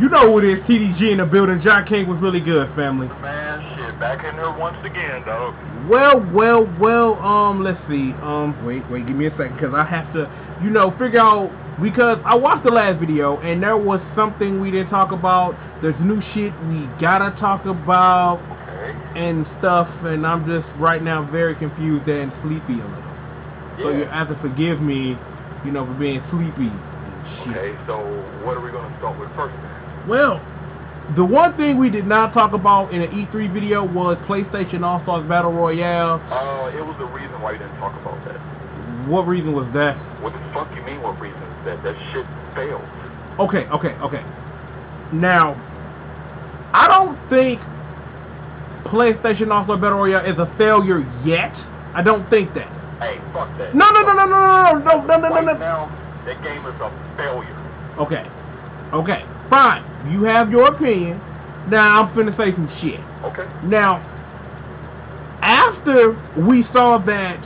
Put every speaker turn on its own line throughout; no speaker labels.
You know who it is, TDG in the building. John King was really good, family.
Man, shit, back in here once again, dog.
Well, well, well, um, let's see. Um, wait, wait, give me a second, because I have to, you know, figure out, because I watched the last video, and there was something we didn't talk about. There's new shit we gotta talk about,
Okay.
and stuff, and I'm just, right now, very confused and sleepy a little. So you have to forgive me, you know, for being sleepy shit.
Okay, so what are we gonna start with first?
Well, the one thing we did not talk about in an E3 video was PlayStation All Stars Battle Royale.
Uh, it was the reason why you didn't talk about that.
What reason was that?
What the fuck you mean what reason is that? That shit failed.
Okay, okay, okay. Now, I don't think PlayStation All Star Battle Royale is a failure yet. I don't think that.
Hey, fuck that.
No, no, no, no, no, no, no, no, no, no,
Right
no.
now, that game is a failure.
Okay, okay, fine. You have your opinion. Now I'm finna say some shit.
Okay.
Now, after we saw that,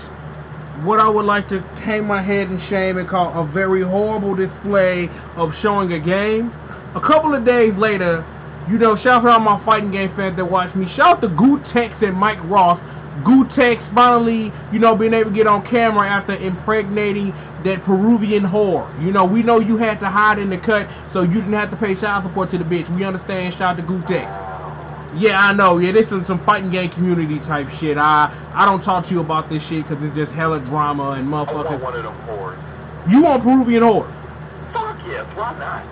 what I would like to hang my head in shame and call a very horrible display of showing a game, a couple of days later, you know, shout out to all my fighting game fans that watch me. Shout out to Gootecks and Mike Ross. Gootecks finally, you know, being able to get on camera after impregnating that Peruvian whore. You know, we know you had to hide in the cut, so you didn't have to pay child support to the bitch. We understand. Shout out to Gootecks. Yeah, I know. Yeah, this is some fighting game community type shit. I I don't talk to you about this shit because it's just hella drama and
I want
motherfuckers.
one of them whores.
You want Peruvian whores,
Fuck yes, why not?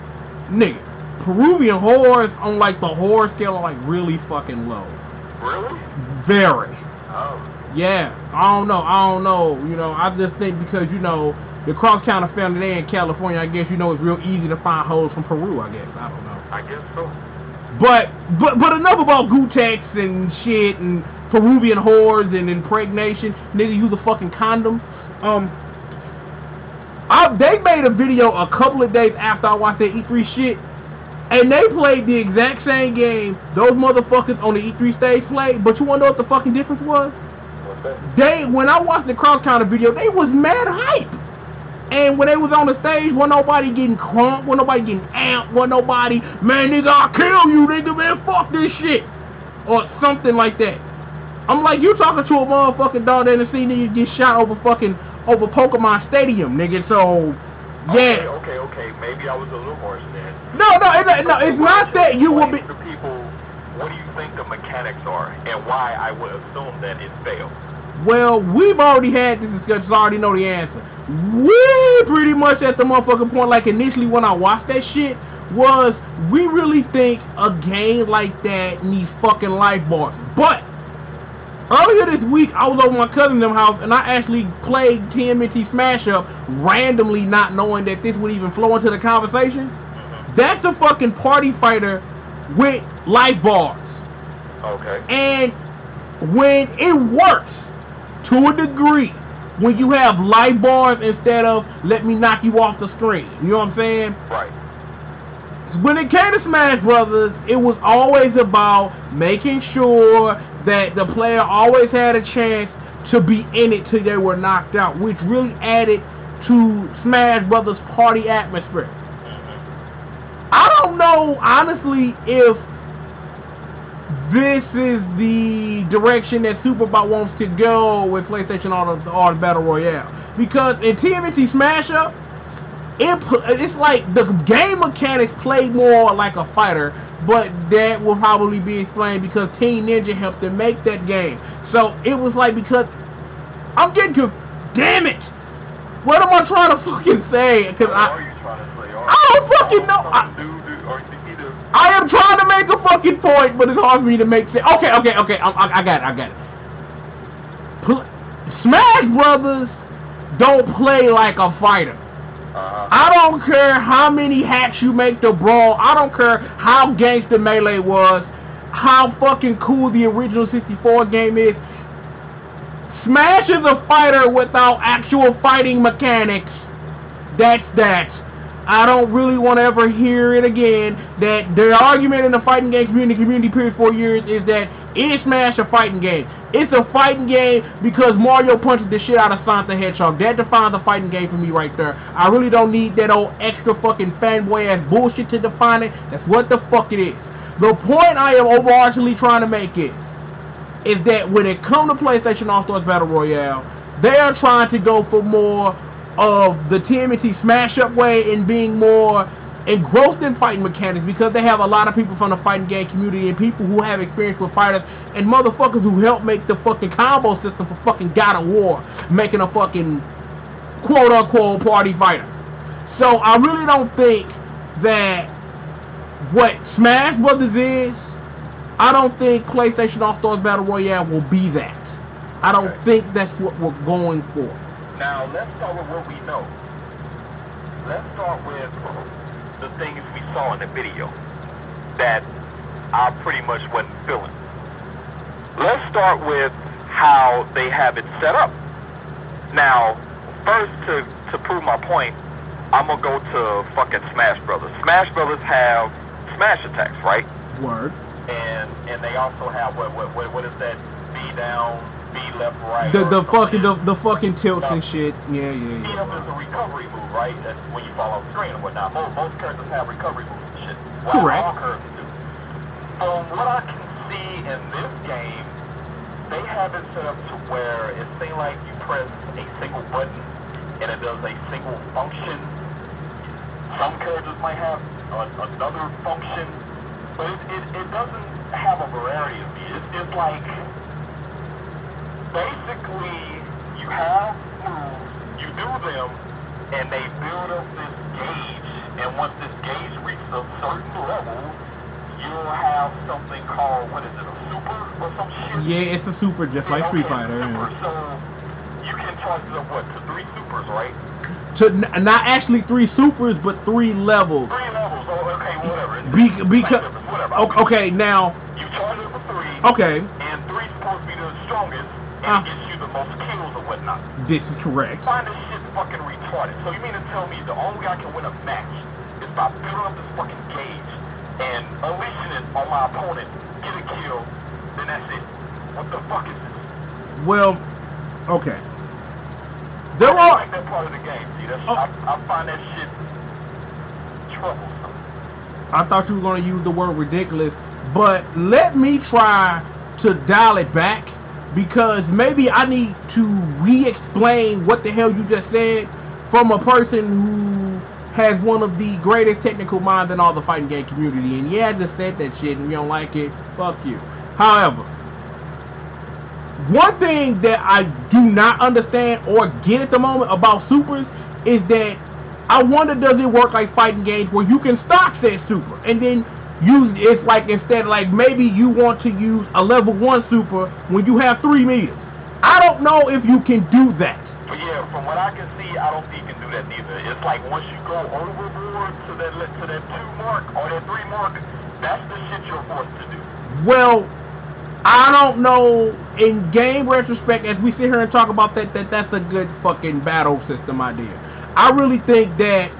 nigga? Peruvian whores on like the whore scale are like really fucking low.
Really?
Very.
Oh.
Yeah. I don't know. I don't know. You know, I just think because you know the cross counter family they in California, I guess you know it's real easy to find hoes from Peru. I guess I don't know.
I guess so.
But but but enough about Gootecks and shit and Peruvian whores and impregnation. Nigga use a fucking condom. Um I, they made a video a couple of days after I watched that E3 shit. And they played the exact same game those motherfuckers on the E3 stage played, but you wanna know what the fucking difference was?
What's that?
They when I watched the cross counter video, they was mad hype. And when they was on the stage, wasn't nobody getting crunk, wasn't nobody getting amped, wasn't nobody, man, nigga, I'll kill you, nigga, man, fuck this shit. Or something like that. I'm like, you talking to a motherfucking dog that done seen niggas get shot over fucking, over Pokemon Stadium, nigga, so, yeah.
okay, okay. Maybe I was a little harsh then.
No, no, it, no, it's not that you will be,
people what do you think the mechanics are and why I would assume that it failed.
Well, we've already had this discussion, so I already know the answer. We pretty much at the motherfucking point, like initially when I watched that shit, was we really think a game like that needs fucking life bars. But earlier this week, I was over my cousin's house and I actually played TMNT Smash Up randomly, not knowing that this would even flow into the conversation. Mm-hmm. That's a fucking party fighter with life bars.
Okay.
And when it works to a degree, when you have light bars instead of let me knock you off the screen, you know what I'm saying?
Right.
When it came to Smash Brothers, it was always about making sure that the player always had a chance to be in it till they were knocked out, which really added to Smash Brothers party atmosphere. Mm-hmm. I don't know, honestly, if this is the direction that Superbot wants to go with PlayStation All the, All Battle Royale. Because in TMNT Smash Up, it, it's like the game mechanics play more like a fighter, but that will probably be explained because Team Ninja helped them make that game. So it was like because I'm getting conf- damn it. What am I trying to fucking say? Because I
are you trying to say?
I don't fucking know. I- I am trying to make a fucking point, but it's hard for me to make sense. Okay, okay, okay. I, I, I got it. I got it. Pl- Smash Brothers don't play like a fighter.
Uh-huh.
I don't care how many hacks you make to brawl. I don't care how gangster Melee was, how fucking cool the original 64 game is. Smash is a fighter without actual fighting mechanics. That's that. I don't really want to ever hear it again that the argument in the fighting game community, community period four years is that is Smash a fighting game? It's a fighting game because Mario punches the shit out of the Hedgehog. That defines a fighting game for me right there. I really don't need that old extra fucking fanboy ass bullshit to define it. That's what the fuck it is. The point I am overarchingly trying to make is, is that when it comes to PlayStation All Stars Battle Royale, they are trying to go for more of the TMNT Smash Up way and being more engrossed in fighting mechanics because they have a lot of people from the fighting game community and people who have experience with fighters and motherfuckers who help make the fucking combo system for fucking God of War, making a fucking quote unquote party fighter. So I really don't think that what Smash Brothers is, I don't think PlayStation All Stars Battle Royale will be that. I don't
Okay.
think that's what we're going for.
Now let's start with what we know. Let's start with the things we saw in the video that I pretty much wasn't feeling. Let's start with how they have it set up. Now, first to to prove my point, I'm gonna go to fucking Smash Brothers. Smash Brothers have smash attacks, right?
Word.
And and they also have what what what, what is that? B down, B left, right.
The the fucking the, the fucking tilts and shit. Yeah, yeah, yeah.
up is a recovery move, right? That's when you fall off the screen and whatnot. Most, most characters have recovery moves and shit. Well,
Correct.
All characters do. From what I can see in this game, they have it set up to where it seems like you press a single button and it does a single function. Some characters might have a, another function, but it, it, it doesn't have a variety of these. It's, it's like basically you have moves, you do them, and they build up this gauge. And once this gauge reaches a certain level, you'll have something called what is it, a super or some shit?
Yeah, it's a super just like
Okay,
Street Fighter.
Super.
Yeah.
So you can charge it up what to three supers, right?
To n- not actually three supers, but three levels.
Three levels. Oh, okay, whatever. It's
Be, because
whatever.
okay now
You charge it for three.
okay
And three's supposed to be the strongest,
Uh.
gets you the most kills or whatnot.
this is correct.
find this shit fucking retarded. So you mean to tell me the only way I can win a match is by building up this fucking gauge and unleashing it on my opponent, get a kill, then that's it. What the fuck is this?
Well, okay. There
I
are
like that part of the game. See, that's,
Oh.
I, I find that shit troublesome.
I thought you were going to use the word ridiculous, but let me try to dial it back because maybe I need to re-explain what the hell you just said from a person who has one of the greatest technical minds in all the fighting game community. And yeah, I just said that shit and you don't like it, fuck you. However, one thing that I do not understand or get at the moment about supers is that I wonder does it work like fighting games where you can stock that super and then use it's like instead like maybe you want to use a level one super when you have three meters. I don't know if you can do that.
Yeah, from what I can see, I don't think you can do that either. It's like once you go overboard to that to that two mark or that three mark, that's the shit you're forced to do.
Well, I don't know. In game retrospect, as we sit here and talk about that, that that's a good fucking battle system idea. I really think that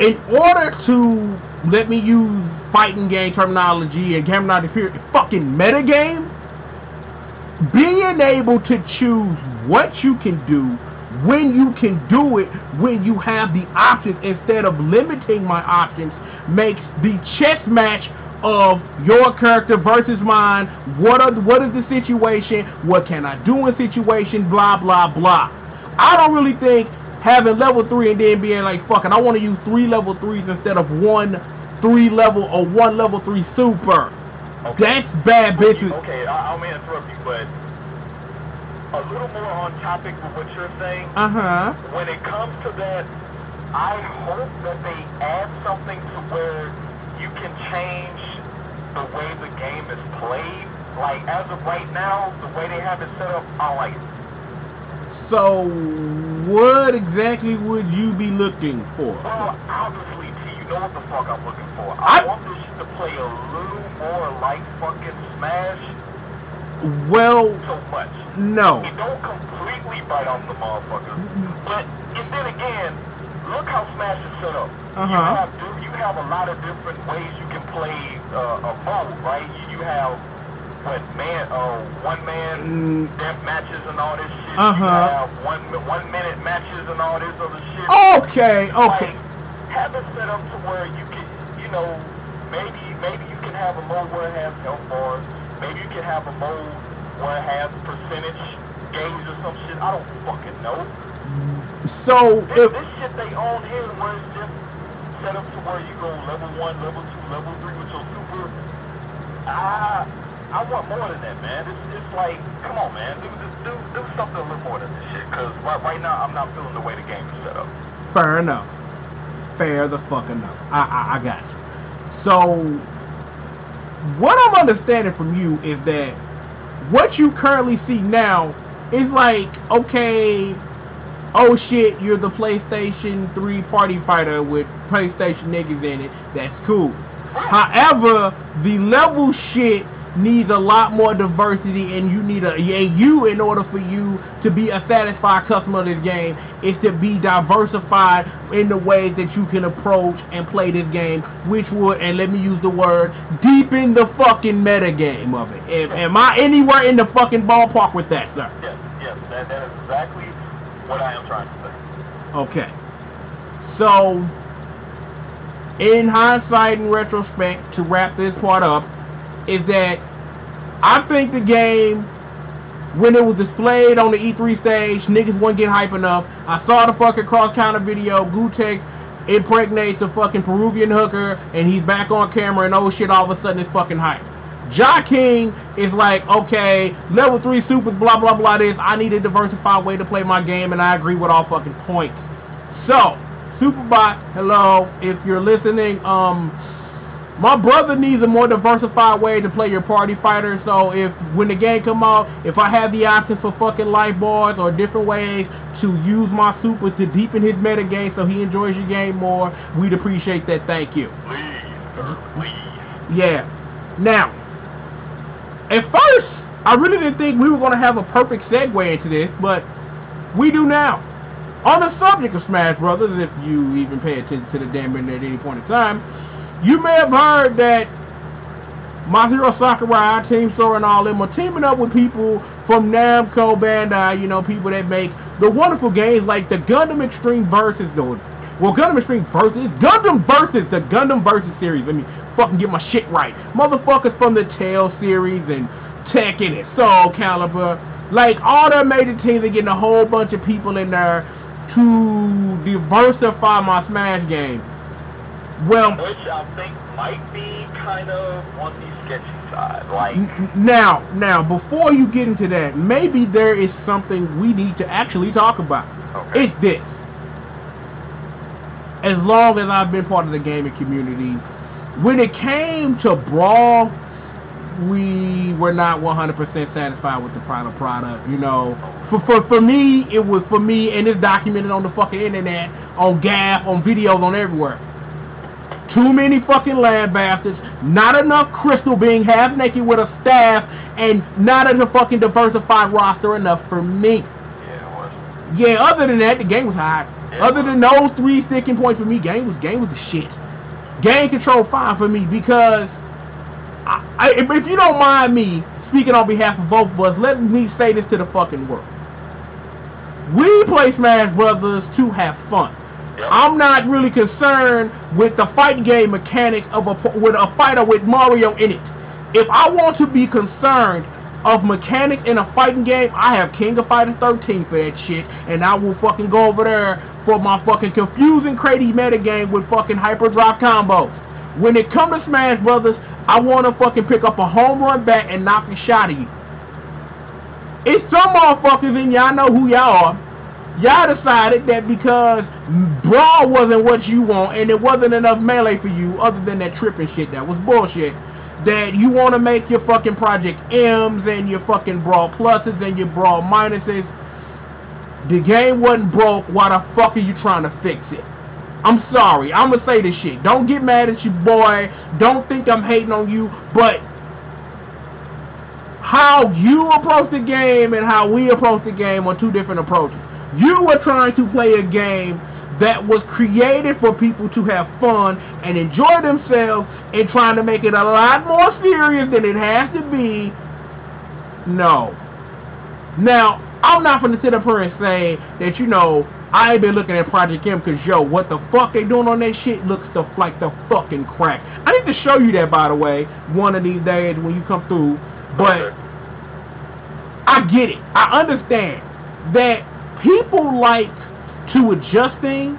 in order to let me use fighting game terminology and terminology period, fucking metagame, being able to choose what you can do, when you can do it, when you have the options instead of limiting my options, makes the chess match of your character versus mine. What are what is the situation? What can I do in situation? Blah blah blah. I don't really think having level three and then being like fucking I want to use three level threes instead of one three level or one level three super. That's bad business.
Okay, I, I'm gonna interrupt you, but a little more on topic with what you're saying.
Uh huh.
When it comes to that, I hope that they add something to where you can change the way the game is played. Like as of right now, the way they have it set up, I like it.
So, what exactly would you be looking for?
Well, obviously, you know what the fuck I'm looking for.
I-
I, want this to play a little more like fucking Smash
Well,
so much.
no.
It don't completely bite off the motherfuckers. But and then again, look how Smash is set up.
Uh-huh.
You have you have a lot of different ways you can play uh, a mode, right? You, you have what man, uh, one man
Mm.
death matches and all this shit.
Uh-huh.
You have one one minute matches and all this other shit.
Okay, okay.
Like, have it set up to where you can, you know, maybe maybe you can have a mode where it has health bars. Maybe you can have a mode where it has percentage games or some shit. I don't fucking know.
So
This,
if
this shit they own here where it's just set up to where you go level one, level two, level three with your super. I I want more than that, man. It's it's like, come on, man, do do do, do something a little more than this shit. Cause right right now I'm not feeling the way the game is set up.
fair enough, fair the fuck enough. I I, I got you. So what I'm understanding from you is that what you currently see now is like okay. Oh shit, you're the PlayStation 3 party fighter with PlayStation niggas in it. That's cool. However, the level shit needs a lot more diversity, and you need a and you in order for you to be a satisfied customer of this game is to be diversified in the ways that you can approach and play this game, which would and let me use the word deepen the fucking meta game of it. Am, am I anywhere in the fucking ballpark with that, sir?
Yes, yes, that that is exactly what I am trying to say.
Okay. So, in hindsight and retrospect, to wrap this part up, is that I think the game, when it was displayed on the E3 stage, niggas wasn't getting hype enough. I saw the fucking cross counter video. Gootecks impregnates a fucking Peruvian hooker, and he's back on camera, and oh shit, all of a sudden it's fucking hype. Ja King is like, okay, level 3 supers, blah, blah, blah, this. I need a diversified way to play my game, and I agree with all fucking points. So, Superbot, hello, if you're listening, um, my brother needs a more diversified way to play your party fighter. So if when the game come out, if I have the option for fucking life bars or different ways to use my super to deepen his meta game so he enjoys your game more, we'd appreciate that. Thank you.
Please, sir, please.
Yeah. Now, at first, I really didn't think we were going to have a perfect segue into this, but we do now. On the subject of Smash Brothers, if you even pay attention to the damn internet at any point in time, you may have heard that Masahiro Sakurai, Team Sora, and all them are teaming up with people from Namco Bandai, you know, people that make the wonderful games like the Gundam Extreme Versus, the well, Gundam Extreme Versus, Gundam Versus, the Gundam Versus series. Let me fucking get my shit right. Motherfuckers from the Tales series and Tekken and Soul Calibur. Like, all their major teams are getting a whole bunch of people in there to diversify my Smash game. Well,
Which I think might be kind of on the sketchy side. Like,
Now, now, before you get into that, maybe there is something we need to actually talk about.
Okay.
It's this. As long as I've been part of the gaming community, when it came to Brawl, we were not 100% satisfied with the final product. You know, for, for for me, it was for me, and it's documented on the fucking internet, on GAF, on videos, on everywhere. Too many fucking land bastards, not enough Krystal being half naked with a staff, and not enough fucking diversified roster enough for me.
yeah.
Yeah, other than that, the game was hot.
Yeah.
Other than those three sticking points for me, game was game was the shit. Game control fine for me because I, I, if, if you don't mind me speaking on behalf of both of us, let me say this to the fucking world. We play Smash Brothers to have fun. I'm not really concerned with the fighting game mechanics of a with a fighter with Mario in it. If I want to be concerned of mechanics in a fighting game, I have King of Fighters 13 for that shit, and I will fucking go over there for my fucking confusing crazy meta game with fucking hyperdrive combos. When it comes to Smash Brothers, I want to fucking pick up a home run bat and knock the shot at you. It's some motherfuckers, and y'all know who y'all are. Y'all decided that because brawl wasn't what you want and it wasn't enough melee for you other than that tripping shit that was bullshit that you want to make your fucking project M's and your fucking brawl pluses and your brawl minuses. The game wasn't broke. Why the fuck are you trying to fix it? I'm sorry. I'm gonna say this shit. Don't get mad at your boy. Don't think I'm hating on you but how you approach the game and how we approach the game are two different approaches you were trying to play a game that was created for people to have fun and enjoy themselves and trying to make it a lot more serious than it has to be No. Now, I'm not gonna sit up here and say that you know I ain't been looking at Project M because yo, what the fuck they doing on that shit looks the like the fucking crack. I need to show you that by the way, one of these days when you come through. But
Okay.
I get it. I understand that people like to adjust things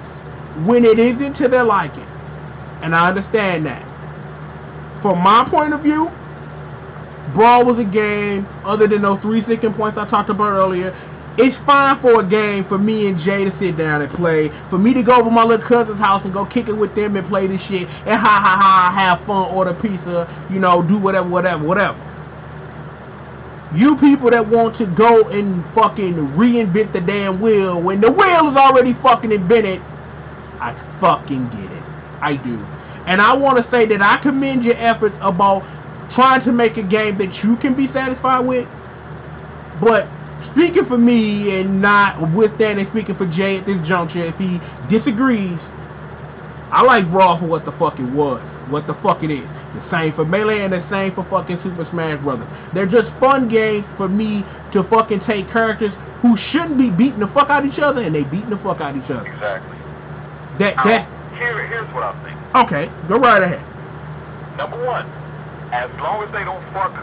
when it isn't to their liking. And I understand that. From my point of view, Brawl was a game, other than those three sticking points I talked about earlier. It's fine for a game for me and Jay to sit down and play. For me to go over my little cousin's house and go kick it with them and play this shit and ha ha ha have fun, order pizza, you know, do whatever, whatever, whatever. You people that want to go and fucking reinvent the damn wheel when the wheel is already fucking invented, I fucking get it. I do. And I want to say that I commend your efforts about trying to make a game that you can be satisfied with. But speaking for me and not with that speaking for Jay at this juncture, if he disagrees, I like Raw for what the fuck it was, what the fuck it is. The same for Melee and the same for fucking Super Smash Brothers. They're just fun games for me to fucking take characters who shouldn't be beating the fuck out of each other and they beating the fuck out of each other.
Exactly.
That that
here, here's what I think.
okay, go right ahead.
Number one, as long as they don't fuck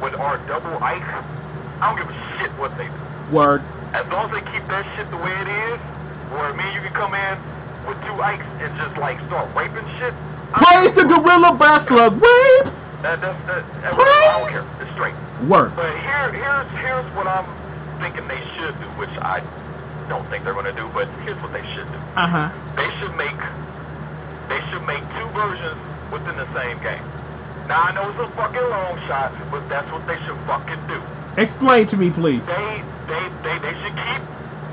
with our double ice, I don't give a shit what they do.
Word.
As long as they keep that shit the way it is, where me and you can come in with two ikes and just like start raping shit.
Praise the gorilla bachelor. Wait.
That, that's, that, that, I don't care. It's straight.
Word.
But here, here's, here's what I'm thinking they should do, which I don't think they're going to do, but here's what they should do.
Uh huh.
They should make, they should make two versions within the same game. Now I know it's a fucking long shot, but that's what they should fucking do.
Explain to me, please.
They, they, they, they should keep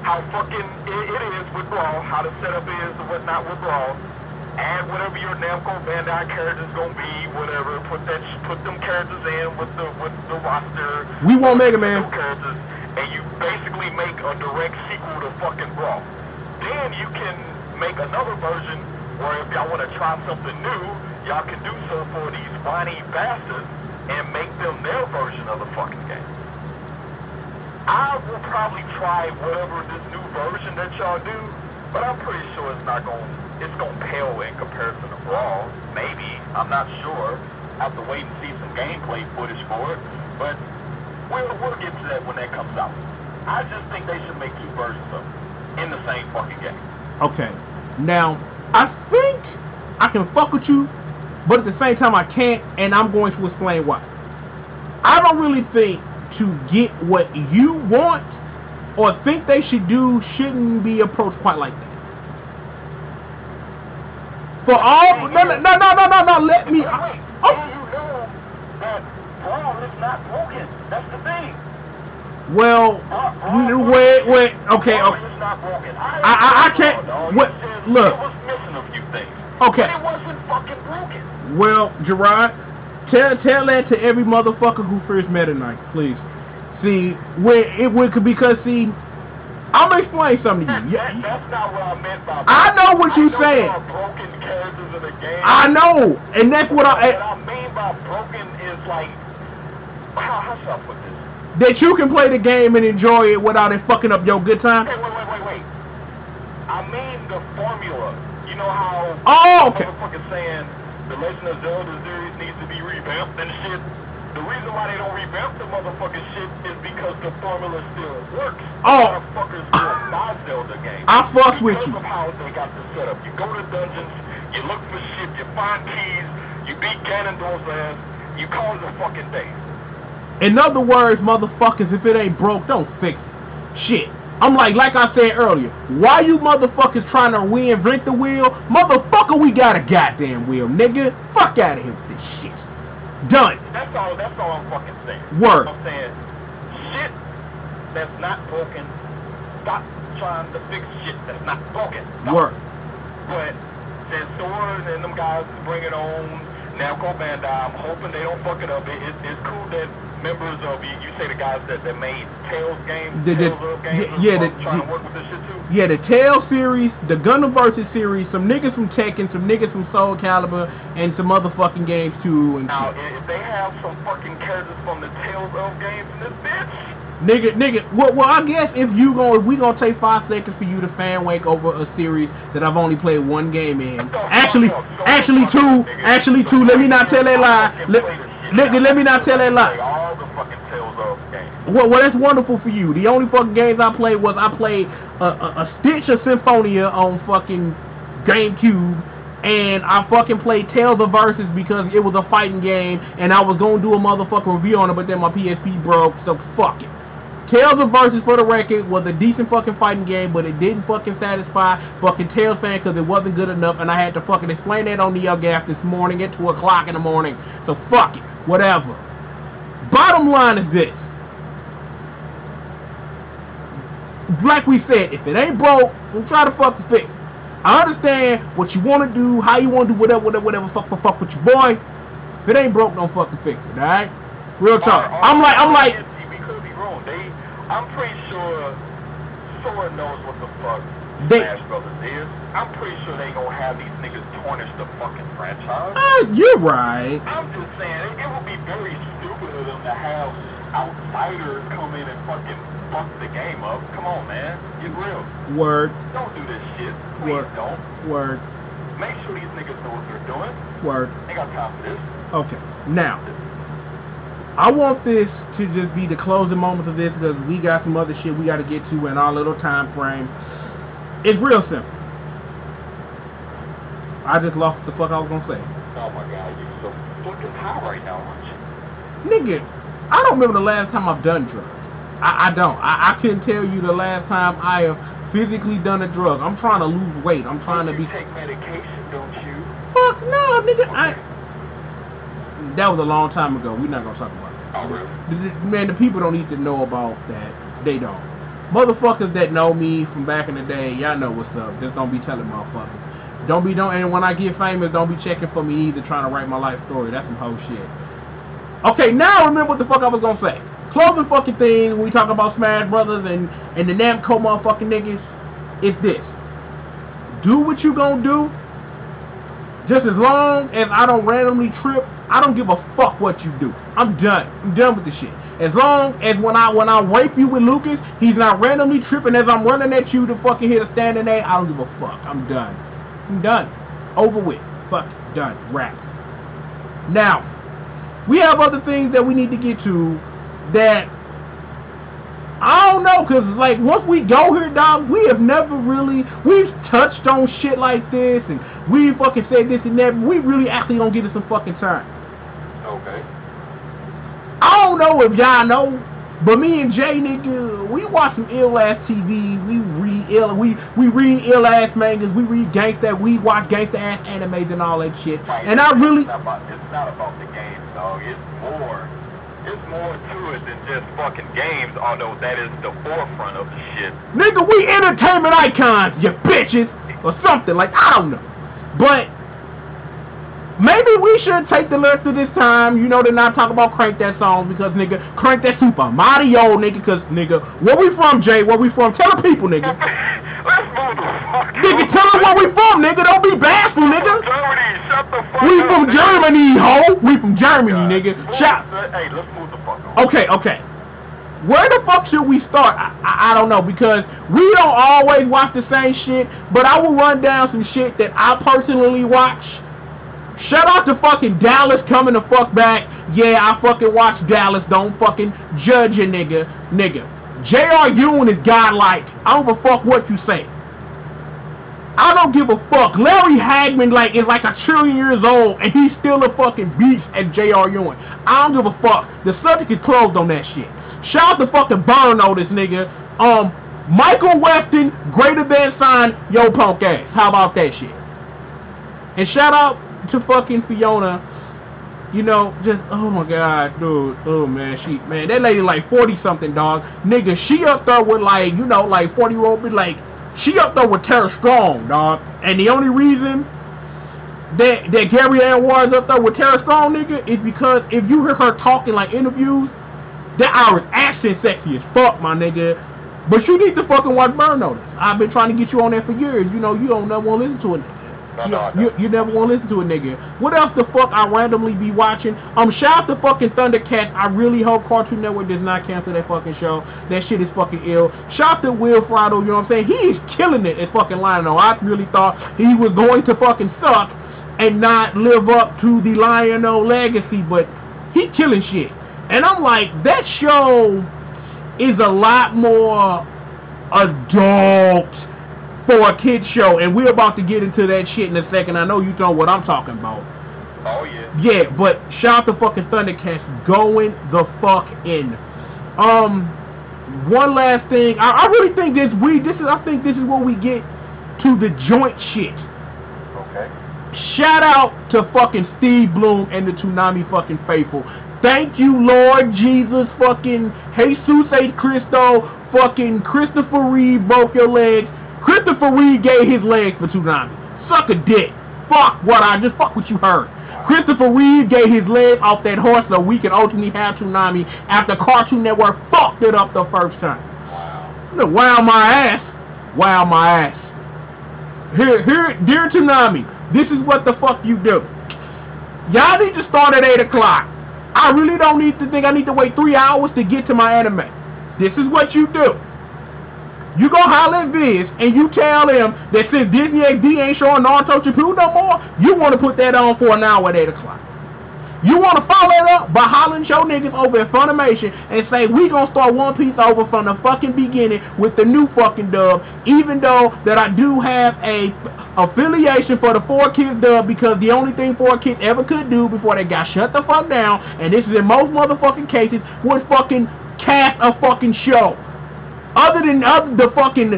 how fucking it, it is with Brawl, how the setup is and whatnot with Brawl. Add whatever your Namco Bandai character's gonna be, whatever. Put that, put them characters in with the with the roster.
We want Mega
with the
Man.
characters, and you basically make a direct sequel to fucking Brawl. Then you can make another version where if y'all want to try something new, y'all can do so for these whiny bastards and make them their version of the fucking game. I will probably try whatever this new version that y'all do, but I'm pretty sure it's not going it's gonna pale in comparison to Brawl. Maybe. I'm not sure. I have to wait and see some gameplay footage for it. But we'll we'll get to that when that comes out. I just think they should make two versions of it in the same fucking game.
Okay. Now, I think I can fuck with you, but at the same time I can't, and I'm going to explain why. I don't really think to get what you want or think they should do shouldn't be approached quite like that. For all no no no no no no, let me oh,
you that Brawl is not broken. That's the thing.
well wait wait okay okay. I- I- I can't- what- look.
A.
Okay. Well, Gerard, tell tell that to every motherfucker who first met tonight, please. See, when it would because see, I'm gonna explain something to you.
that, that's not what I meant by
I know what you
I know
saying.
broken characters in the game.
I know, and that's what
What
I
I mean by broken is like, how, how should I put this?
that you can play the game and enjoy it without it fucking up your good time.
Hey, wait, wait, wait, wait. I mean the formula. You know how
Oh, okay.
motherfuckers saying the Legend of Zelda series needs to be revamped and shit. The reason why they don't revamp the motherfucking shit is because the formula still works.
Oh.
Motherfuckers still buy Zelda games.
I fucks with you.
because of how they got the setup. You go to dungeons, you look for shit, you find keys, you beat Ganondorf's ass, you call it a fucking day.
In other words, motherfuckers, if it ain't broke, don't fix it. Shit. I'm like, like I said earlier, why you motherfuckers trying to reinvent the wheel? Motherfucker, we got a goddamn wheel, nigga. Fuck out of here with this shit. Done.
That's all. That's all I'm fucking saying.
Word.
I'm saying shit that's not broken. Stop trying to fix shit that's not broken. Stop.
Work.
But since Thor and them guys is bringing on Namco Bandai. I'm hoping they don't fuck it up. It, it, it's cool that members of you, you say the guys that, that made Tales games,
The- the-
Tales games,
yeah, the-
trying
the-
to work with this shit too.
Yeah, the Tales series, the Gundam Versus series, some niggas from Tekken, some niggas from Soul Calibur, and some motherfucking games too. And
Now, if they have some fucking characters from the Tales of games in this bitch,
Nigga, nigga, well, well, I guess if you going, we gonna take five seconds for you to fan wake over a series that I've only played one game in.
What the fuck
Actually, actually two, actually two. Let me not tell that lie. Let,
shit
let, me not tell that lie.
All the fucking Tales of games.
Well, well, that's wonderful for you. The only fucking games I played was I played a, a, a Stitch of Symphonia on fucking GameCube, and I fucking played Tales of Versus because it was a fighting game, and I was gonna do a motherfucking review on it, but then my PSP broke, so fuck it. Tales of Versus, for the record, was a decent fucking fighting game, but it didn't fucking satisfy fucking Tales fan because it wasn't good enough, and I had to fucking explain that on the NeoGaf this morning at 2 o'clock in the morning. So fuck it, whatever. Bottom line is this. Like we said, if it ain't broke, don't try to fucking fix it. I understand what you want to do, how you want to do whatever, whatever, whatever, fuck, fuck, fuck with your boy. If it ain't broke, don't fucking fix it, alright? Real talk. I'm like, I'm like,
We could be wrong. They, I'm pretty sure Sora knows what the fuck
They-
Smash Brothers is. I'm pretty sure they gonna have these niggas tarnish the fucking franchise.
uh, you're right.
I'm just saying, it, it would be very stupid of them to have outsiders come in and fucking fuck the game up. Come on, man. Get real.
Word,
Don't do this shit. Please
What?
don't.
word,
Make sure these niggas know what they're doing.
word.
Ain't got time for this.
Okay, now, I want this to just be the closing moments of this because we got some other shit we got to get to in our little time frame. It's real simple. I just lost the fuck I was gonna say.
Oh my god, you're so fucking high right now, aren't you?
Nigga, I don't remember the last time I've done drugs. I, I don't. I, I couldn't tell you the last time I have physically done a drug. I'm trying to lose weight. I'm trying to
you
be.
take medication, don't you?
Fuck no, nigga. I. That was a long time ago. We're not gonna talk about that.
Oh, really?
Man, the people don't need to know about that. They don't. Motherfuckers that know me from back in the day, y'all know what's up. Just don't be telling motherfuckers. Don't be don't and when I get famous, don't be checking for me either, trying to write my life story. That's some whole shit. Okay, now I remember what the fuck I was gonna say. Closing fucking thing when we talk about Smash Brothers and and the Namco motherfucking niggas. It's this. Do what you gonna do. Just as long as I don't randomly trip, I don't give a fuck what you do. I'm done. I'm done with the shit. As long as when I when I rape you with Lucas, he's not randomly tripping as I'm running at you to fucking hit a standing A, I don't give a fuck. I'm done. I'm done. Over with. Fuck. Done. Wrap. Now, we have other things that we need to get to that I don't know, cause like once we go here, dog, we have never really we've touched on shit like this, and we fucking said this and that. But we really actually don't get it some fucking time.
Okay.
I don't know if y'all know, but me and Jay nigga, we watch some ill ass TV. We read ill, we we read ill ass mangas. We read gangsta. We watch gangsta ass animes and all that shit.
Right.
And I really,
It's not about, it's not about the games, dog. It's more. It's more to it than just fucking games, although that is the forefront of the shit.
nigga, we entertainment icons, you bitches, or something like I don't know, but. Maybe we should take the rest of this time, you know, to not talk about Crank That Song because, nigga, Crank That Super Mario, nigga, because, nigga, where we from, Jay? Where we from? Tell the people, nigga.
Let's move the fuck
Nigga, tell them where we from, nigga. Don't be bashful, nigga.
Germany, shut the fuck
We from. Germany, ho. We from Germany, nigga. Shout.
Hey, let's move the fuck on.
Okay, okay. Where the fuck should we start? I, I, I don't know because we don't always watch the same shit, but I will run down some shit that I personally watch. Shout out to fucking Dallas coming the fuck back. Yeah, I fucking watch Dallas. Don't fucking judge a nigga, nigga. J.R. Ewing is godlike. I don't give a fuck what you say. I don't give a fuck. Larry Hagman like is like a trillion years old and he's still a fucking beast at J.R. Ewing. I don't give a fuck. The subject is closed on that shit. Shout out to fucking Burno, this nigga. Um, Michael Weston, greater than sign, yo punk ass. How about that shit? And shout out to fucking Fiona. You know, just oh my god, dude, oh man, she man, that lady like forty something, dog. Nigga, she up there with like you know like forty year old, be like she up there with Tara Strong, dog. And the only reason that that Gabrielle Anwar up there with Tara Strong, nigga, is because if you hear her talking like interviews, that Irish accent sexy as fuck, my nigga. But you need to fucking watch Burn Notice. I've been trying to get you on there for years. You know, you don't never want to listen to it.
No,
you,
no,
you, you never want to listen to a nigga. What else the fuck I randomly be watching? Um, shout out to fucking Thundercats. I really hope Cartoon Network does not cancel that fucking show. That shit is fucking ill. Shout out to Will Friedle, you know what I'm saying? He is killing it at fucking Lion-O. I really thought he was going to fucking suck and not live up to the Lion-O legacy, but he killing shit. And I'm like, that show is a lot more adult for a kid show, and we're about to get into that shit in a second. I know you know what I'm talking about.
Oh yeah.
Yeah, but shout out to fucking Thundercats going the fuck in. Um, one last thing, I, I really think this we this is I think this is where we get to the joint shit.
Okay.
Shout out to fucking Steve Blum and the Toonami fucking faithful. Thank you, Lord Jesus, fucking Jesus A. Cristo, fucking Christopher Reeve, broke your legs. Christopher Reeve gave his legs for Toonami. Suck a dick. Fuck what I just fuck what you heard. Christopher Reeve gave his leg off that horse so we can ultimately have Toonami after Cartoon Network fucked it up the first time.
Wow.
Wow my ass. Wow my ass. Here, here, dear Toonami, this is what the fuck you do. Y'all need to start at 8 o'clock. I really don't need to think I need to wait three hours to get to my anime. This is what you do. You go holler at and you tell him that since Disney XD ain't showing Naruto Shippuden no more, you want to put that on for an hour at 8 o'clock. You want to follow it up by hollering your niggas over at Funimation and say we gonna start One Piece over from the fucking beginning with the new fucking dub, even though that I do have a affiliation for the Four Kids dub because the only thing Four Kids ever could do before they got shut the fuck down, and this is in most motherfucking cases, was fucking cast a fucking show. Other than other the fucking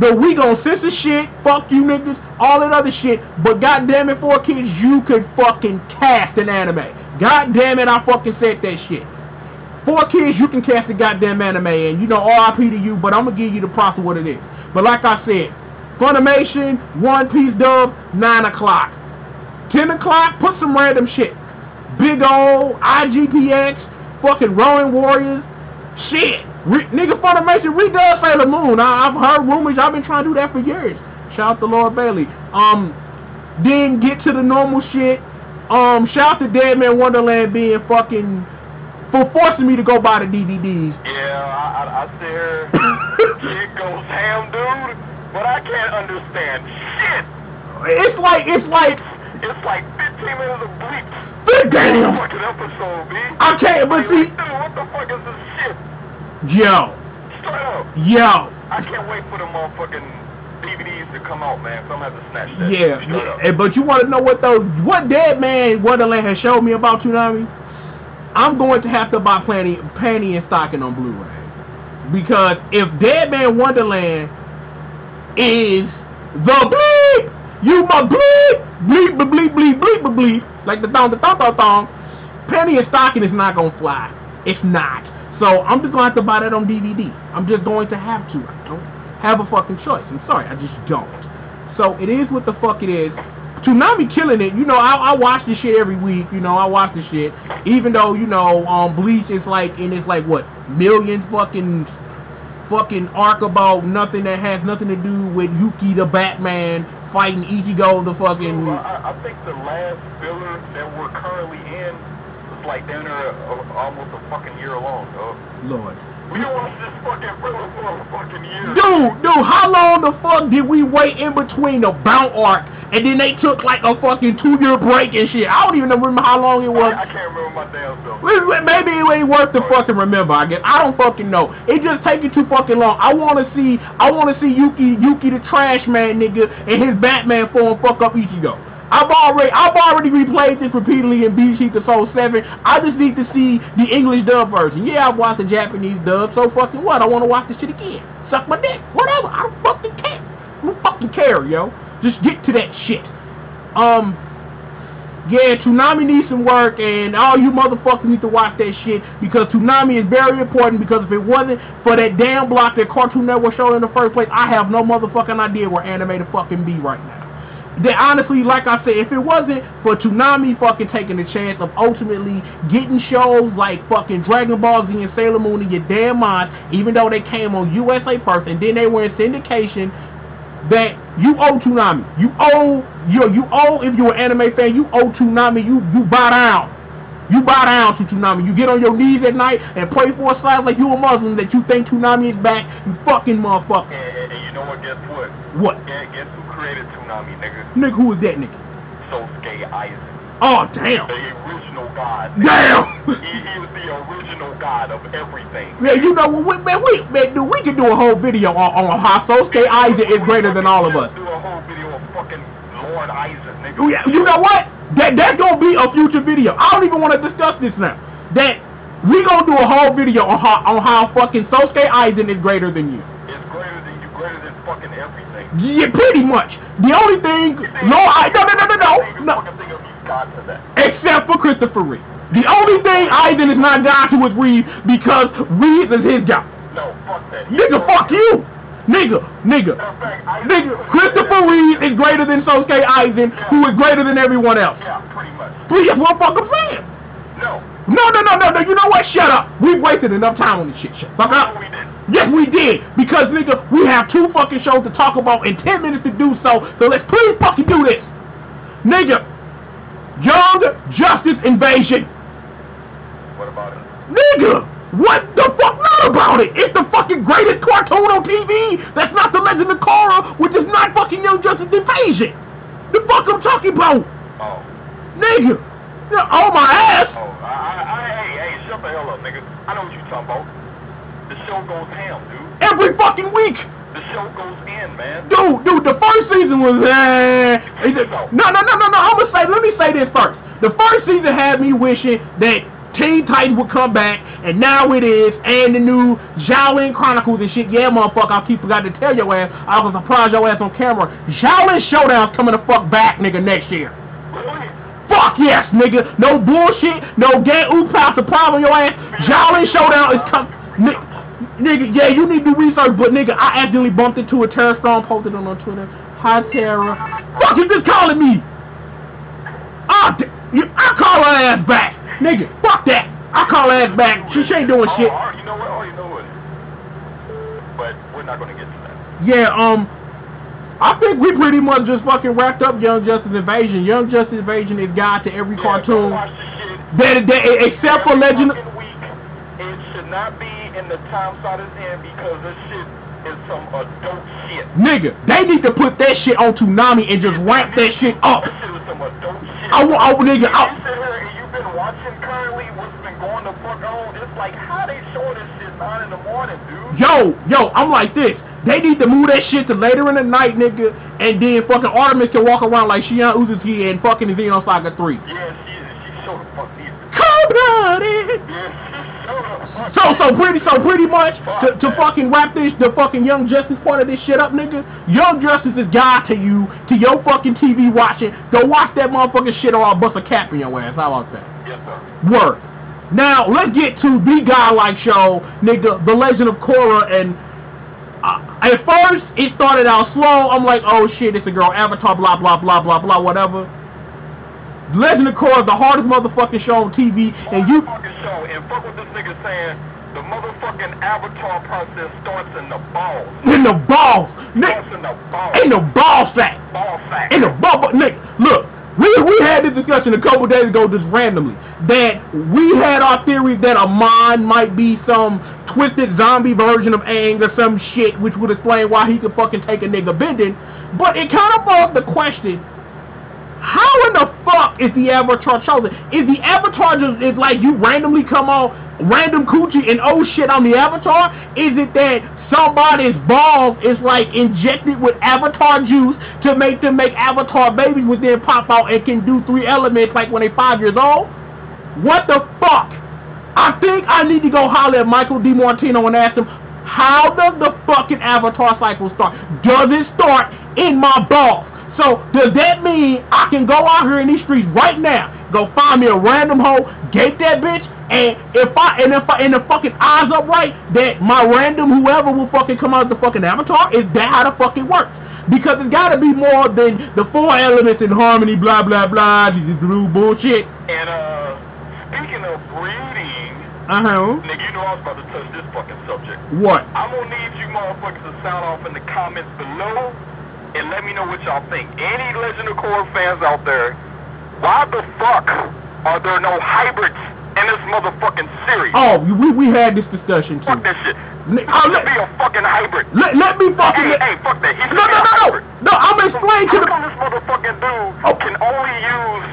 the we gon' censor shit, fuck you niggas, all that other shit, but goddamn it, four kids, you could fucking cast an anime. God damn it, I fucking said that shit. Four kids, you can cast a goddamn anime, and you know RIP to you, but I'm gonna give you the props of what it is. But like I said, Funimation, One Piece dub, nine o'clock. Ten o'clock, put some random shit. Big old IGPX, fucking Rolling Warriors, shit. Re- nigga, Funimation redone Sailor Moon. I- I've heard rumors. I've been trying to do that for years. Shout out to Lord Bailey. Um, then get to the normal shit. Um, shout out to Dead Man Wonderland being fucking for forcing me to go buy the DVDs.
Yeah, I, I, I see her. It goes ham, dude. But I can't understand shit.
It's like it's like
It's like 15 minutes of bleeps.
damn.
Fucking episode, B.
I can't, but see,
dude, what the fuck is this shit?
Yo. Yo.
I can't wait for the motherfucking DVDs to come out, man. Some have to snatch that.
Yeah. Hey, but you want to know what though? What Dead Man Wonderland has showed me about Toonami? I'm going to have to buy Planty, Panty and Stocking on Blu-ray because if Dead Man Wonderland is the bleep, you my bleep, bleep, bleep, bleep, bleep, bleep, bleep, like the thong, the thong, thong, thong, Panty and Stocking is not gonna fly. It's not. So I'm just gonna have to buy that on DVD. I'm just going to have to. I don't have a fucking choice. I'm sorry, I just don't. So it is what the fuck it is. Toonami killing it. You know, I, I watch this shit every week. You know, I watch this shit. Even though you know, um, Bleach is like, and it's like what millions fucking fucking arc about nothing that has nothing to do with Yuki the Batman fighting Ichigo the fucking.
I, think the last filler that we're currently in like down there uh, almost a fucking year long, dog.
Lord.
We don't watched this fucking filler for a fucking year.
Dude, dude, how long the fuck did we wait in between the Bount arc and then they took like a fucking two year break and shit? I don't even remember how long it was.
I, I can't remember my damn self.
Maybe it ain't worth the fucking remember. I guess I don't fucking know. It just taking too fucking long. I want to see. I want to see Yuki, Yuki the Trash Man nigga, and his Batman form fuck up Ichigo. I've already, I've already replayed this repeatedly in Beat Sheet to Soul Seven. I just need to see the English dub version. Yeah, I've watched the Japanese dub. So fucking what? I want to watch this shit again. Suck my dick. Whatever. I don't fucking care. I don't fucking care, yo. Just get to that shit. Um, yeah, Toonami needs some work, and all you motherfuckers need to watch that shit because Toonami is very important. Because if it wasn't for that damn block that Cartoon Network showed in the first place, I have no motherfucking idea where anime fucking be right now. That honestly, like I said, if it wasn't for Toonami fucking taking the chance of ultimately getting shows like fucking Dragon Ball Z and Sailor Moon in your damn mind, even though they came on USA first and then they were in syndication, that you owe Toonami. You owe you you owe if you're an anime fan, you owe Toonami. You you bow down. You bow down to Toonami. You get on your knees at night and pray for a slide like you a Muslim that you think Toonami is back. You fucking motherfucker.
And, and, and you know what? Guess what?
What?
Guess, guess who created Toonami, nigga?
Nigga, who is that nigga?
Sosuke Aizen.
Oh damn.
The original god.
Damn.
He, he was the original god of everything.
Yeah, you know what, man? We man, dude, we can do a whole video on, on how Sosuke Aizen is greater than all of us.
Do a whole video of fucking Lord Aizen, nigga.
Yeah, You know what? That that's gonna be a future video. I don't even want to discuss this now. That we gonna do a whole video on how on how fucking Sosuke Aizen is greater than you.
It's greater than you, greater than fucking everything.
Yeah, pretty much. The only thing, no, I no no no no no no.
Fucking think of you got to that.
Except for Christopher Reeve. The only thing Aizen is not down to is Reeve because Reeve is his guy.
No, fuck that.
Nigga, fuck you. Nigga, nigga.
Matter of fact, Aizen-
Nigga, Christopher Reeve is greater than Sosuke Aizen, who is greater than everyone else.
Yeah, pretty much.
Please, what fucking fan?
No.
No, no, no, no, no. You know what? Shut up. We've wasted enough time on this shit. Shut fuck up. Yes, we did. Because, nigga, we have two fucking shows to talk about in 10 minutes to do so. So let's please fucking do this. Nigga, Young Justice Invasion.
What about it?
Nigga, what the fuck not about it? It's the fucking greatest cartoon on TV. That's not The Legend of Korra, which is not fucking Young Justice Invasion. The fuck I'm talking about.
Oh.
Nigga, you're on my ass.
Oh, I, I, I, hey, hey, shut the hell up, nigga. I know what you're talking about. The show goes ham, dude.
Every fucking week.
The show goes in, man.
Dude, dude, the first season was eh. No, no, no, no, no. I'm gonna say. Let me say this first. The first season had me wishing that Teen Titans would come back, and now it is, and the new Xiaolin Chronicles and shit. Yeah, motherfucker, I keep forgot to tell your ass. I was surprised your ass on camera. Xiaolin Showdown's coming the fuck back, nigga, next year. Fuck yes, nigga. No bullshit. No gay oop out surprise on your ass. Xiaolin Showdown is coming. Nigga, yeah, you need to do research, but nigga, I accidentally bumped into a Tara Strong posted on her Twitter. Hi, Tara. Fuck you just calling me. Ah, d- you, I call her ass back. Nigga, fuck that. I call her ass back. She, ain't doing
Oh,
shit.
oh, you know what? Oh, you know what? But we're not gonna get to that.
Yeah, um, I think we pretty much just fucking wrapped up Young Justice Invasion. Young Justice Invasion is guide to every
Yeah,
cartoon.
go watch the shit.
That, that, except for
Every
Legend.
week. It should not be in the time slot it's in because this shit is some adult shit.
Nigga, they need to put that shit on Toonami and just ramp that shit up.
This shit is some adult shit.
I want, I, nigga,
You
I,
sit here and you've been watching currently what's been going the fuck on. It's like how they showing this shit nine in the morning, dude.
yo, yo, I'm like this. They need to move that shit to later in the night, nigga, and then fucking Artemis can walk around like Shion Uzuki and fucking Xenosaga 3.
Yeah, she she so the fuck so.
So, so pretty, so pretty much to, to fucking wrap this, the fucking Young Justice part of this shit up, nigga. Young Justice is God to you, to your fucking TV watching. Go watch that motherfucking shit or I'll bust a cap in your ass. How about that?
Yes, sir.
Word. Now let's get to the godlike show, nigga, The Legend of Korra. And uh, at first it started out slow. I'm like, oh shit, it's a girl Avatar, blah, blah blah blah blah blah, whatever. Legend of Korra is the hardest motherfucking show on TV, and you
Motherfucking show and fuck with this nigga saying the motherfucking avatar process starts in the balls.
in the balls, nigga,
in the balls.
in the ball sack.
ball sack.
in the bubble. Nick, look, we we had this discussion a couple days ago just randomly that we had our theory that Amon might be some twisted zombie version of Aang or some shit, which would explain why he could fucking take a nigga bending. But it kind of brought the question. How in the fuck is the Avatar chosen? Is the Avatar just is like you randomly come on random coochie and oh shit on the Avatar? Is it that somebody's balls is like injected with Avatar juice to make them make Avatar babies, which then pop out and can do three elements like when they five years old? What the fuck? I think I need to go holler at Michael DiMartino and ask him, how does the fucking Avatar cycle start? Does it start in my balls? So does that mean I can go out here in these streets right now, go find me a random hoe, gate that bitch, and if I and if I and the fucking eyes up right, that my random whoever will fucking come out of the fucking avatar? Is that how the fuck it works? because it's got to be more than the four elements in harmony, blah blah blah, this is blue bullshit.
And uh, speaking of breeding,
Uh huh.
nigga, you know I was about to touch this fucking subject.
What?
I'm gonna need you motherfuckers to sound off in the comments below and let me know what y'all think. Any Legend of Korra fans out there, why the fuck are there no hybrids in this motherfucking series?
Oh, we we had this discussion too.
Fuck that shit.
Oh, let-
be a fucking hybrid.
Let, let me fucking.
Hey, hey, fuck that. He should
no, no, no, no, no. I'm explaining to
How
the.
come this motherfucking dude
Oh.
can only use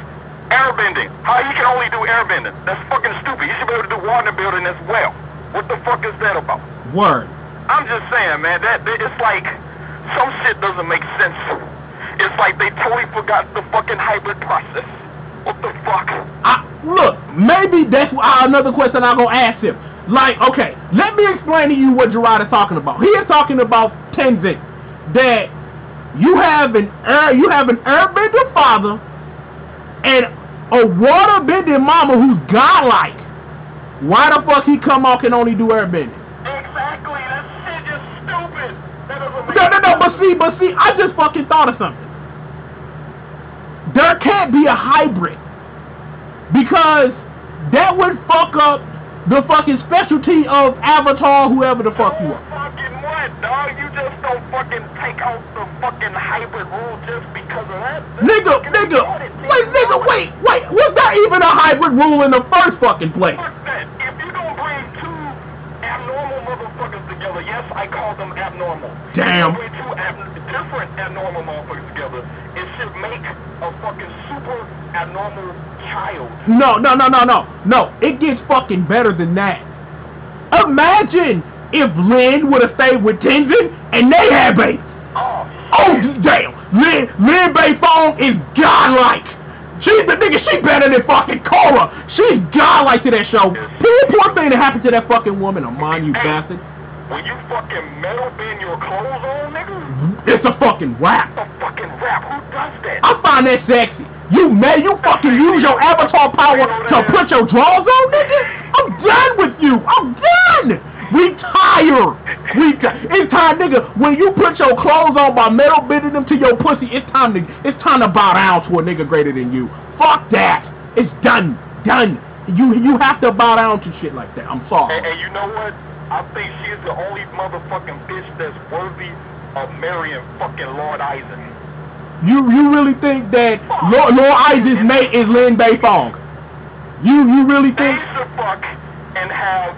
airbending? How he can only do airbending? That's fucking stupid. He should be able to do water bending as well. What the fuck is that about?
Word.
I'm just saying, man, that, that it's like some shit doesn't make sense. It's like they totally forgot the fucking hybrid process. What the fuck?
I, look, maybe that's why uh, another question I'm gonna ask him. Like, okay, let me explain to you what Gerard is talking about. He is talking about Tenzin, that you have an air, you have an airbender father and a waterbending mama who's godlike. Why the fuck he come out can only do airbending?
Exactly. That shit is stupid. That doesn't make
No, no, no, but see, but see, I just fucking thought of something. There can't be a hybrid. Because that would fuck up the fucking specialty of Avatar, whoever the fuck you are.
fucking what, dog? You just don't fucking take out the fucking hybrid rule just because of that. That's
Nigga, nigga, wait, nigga, wait, wait, was that even a hybrid rule in the first fucking place?
Fuck that. If you don't bring two abnormal motherfuckers together, yes, I call them abnormal.
Damn.
If you two ab- different abnormal motherfuckers together, it should make a fucking super abnormal child.
No, no, no, no, no, no, it gets fucking better than that. Imagine if Lin would have stayed with Tenzin and they had babies.
Oh,
Oh damn! Lynn, Lin Bei Fong is godlike. She's the nigga. She better than fucking Korra. She's godlike to that show. Poor poor thing that happened to that fucking woman. I'm on you bastard.
When you fucking metal bend your clothes on, nigga, mm-hmm.
It's a fucking rap.
the fucking rap. Who does that?
I find that sexy. You man, you fucking use your avatar power to put your drawers on, nigga. I'm done with you. I'm done. Retire. Retire. It's time, nigga. When you put your clothes on by metal bending them to your pussy, it's time to it's time to bow down to a nigga greater than you. Fuck that. It's done. Done. You you have to bow down to shit like that. I'm sorry.
And, and you know what? I think she's the only motherfucking bitch that's worthy of marrying fucking Lord Aizen.
You you really think that Lord, Lord Isaac's mate is Lin Bei Fong? You you really
They
think?
should fuck and have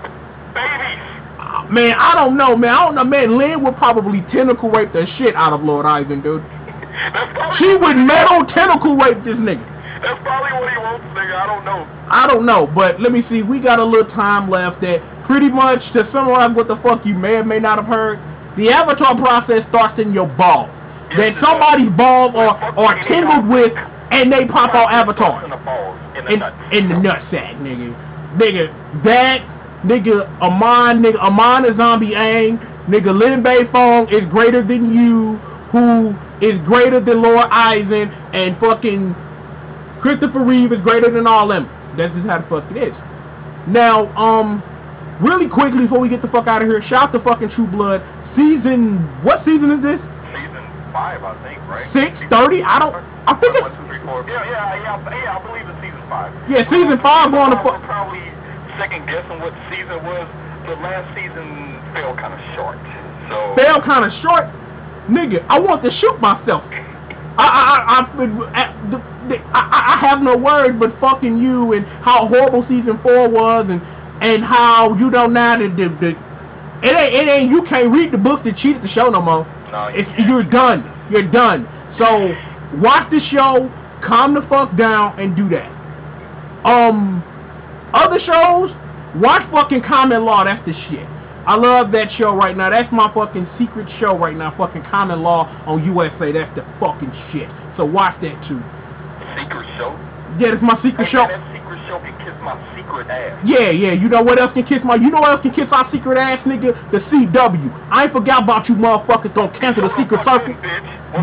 babies.
Uh, Man, I don't know, man. I don't know, man. Lin would probably tentacle rape the shit out of Lord Aizen, dude.
That's probably
She would metal tentacle rape this nigga.
That's probably what he wants, nigga. I don't know.
I don't know, but let me see. We got a little time left. That pretty much to summarize what the fuck you may or may not have heard. The avatar process starts in your balls. That somebody's balls are are tingled with, and they pop out avatars.
In in the
nutsack, nigga. Nigga, that nigga Amon, nigga Amon is zombie Aang, nigga Lin Bei Fong is greater than you, who is greater than Lord Aizen, and fucking Christopher Reeve is greater than all them. That's just how the fuck it is. Now, um, really quickly before we get the fuck out of here, shout out to fucking True Blood. Season, what season is this?
Season five, I think, right?
Six, thirty? I don't, I think
One,
it's,
two, three, four. Yeah, yeah, yeah, yeah. I believe it's season five.
Yeah, season five going to
probably second guessing what season was. The last season fell kind of short. So
fell kind of short. Nigga, I want to shoot myself. I I I I, uh, the, the, I, I have no words but fucking you and how horrible season four was and and how you don't now the, the, the it ain't it ain't you can't read the book to cheat at the show no more.
No, you
It's,
can't.
you're done. You're done. So watch the show, calm the fuck down, and do that. Um, other shows, watch fucking Common Law. That's the shit. I love that show right now. That's my fucking secret show right now. Fucking Common Law on USA. That's the fucking shit. So watch that too.
secret show.
Yeah, it's my secret
Hey,
show.
man, that secret show my secret ass.
Yeah, yeah. You know what else can kiss my? You know what else can kiss our secret ass, nigga? The CW. I ain't forgot about you, motherfuckers. Don't cancel the secret circle.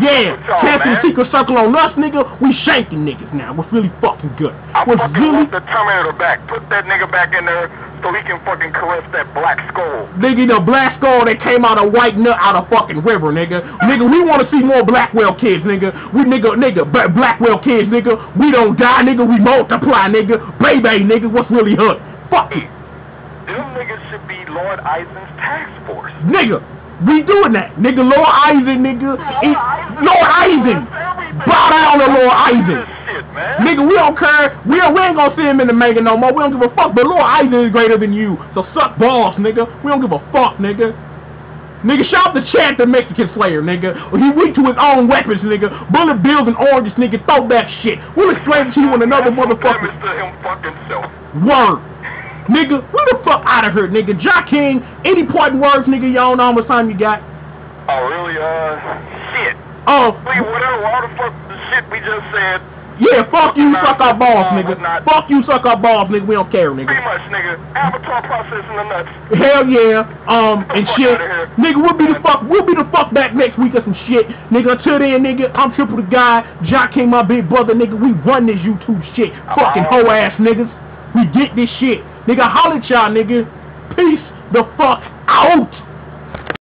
Yeah,
up with y'all,
cancel the secret circle on us, nigga. We shanking niggas now. What's really fucking good.
I
What's
fucking
really
want the Terminator back. Put that nigga back in there. so he can fucking caress that black skull.
Nigga, the black skull that came out of white nut out of fucking river, nigga. Nigga, we want to see more Blackwell kids, nigga. We nigga, nigga, Bla- Blackwell kids, nigga. We don't die, nigga. We multiply, nigga. Baby, nigga, what's really hood? Fuck it,
Them niggas should be Lord Aizen's task force.
nigga. We doing that, nigga. Lord Aizen, nigga. Lord Aizen. Bow down to Lord
Aizen. Shit.
Nigga, we don't care. We, don't, we ain't gonna see him in the manga no more. We don't give a fuck. But Lord Aizen is greater than you. So suck balls, nigga. We don't give a fuck, nigga. Nigga, shout out the chant the Mexican Slayer, nigga. He weak to his own weapons, nigga. Bullet bills and oranges, nigga. Throw that shit. We'll explain to you in another motherfucker.
damage to him fucking self.
Word. Nigga, we the fuck out of here, nigga. JOTKING, any parting words, nigga, y'all know how much time you got?
Oh, really? Uh, shit.
Oh,
Wait, whatever, all the fuck the shit we just said.
Yeah, fuck you, suck our balls, nigga. Fuck you, suck our balls, nigga. We don't care, nigga.
Pretty much, nigga. Avatar processing the nuts.
Hell yeah, um, and shit. Nigga, we'll be the fuck, we'll be the fuck back next week or some shit. Nigga, until then, nigga, I'm Triple the Guy. JOTKING, my big brother, nigga. We run this YouTube shit. Fucking hoe ass niggas. We get this shit. Nigga, holla at y'all, nigga. Peace the fuck out.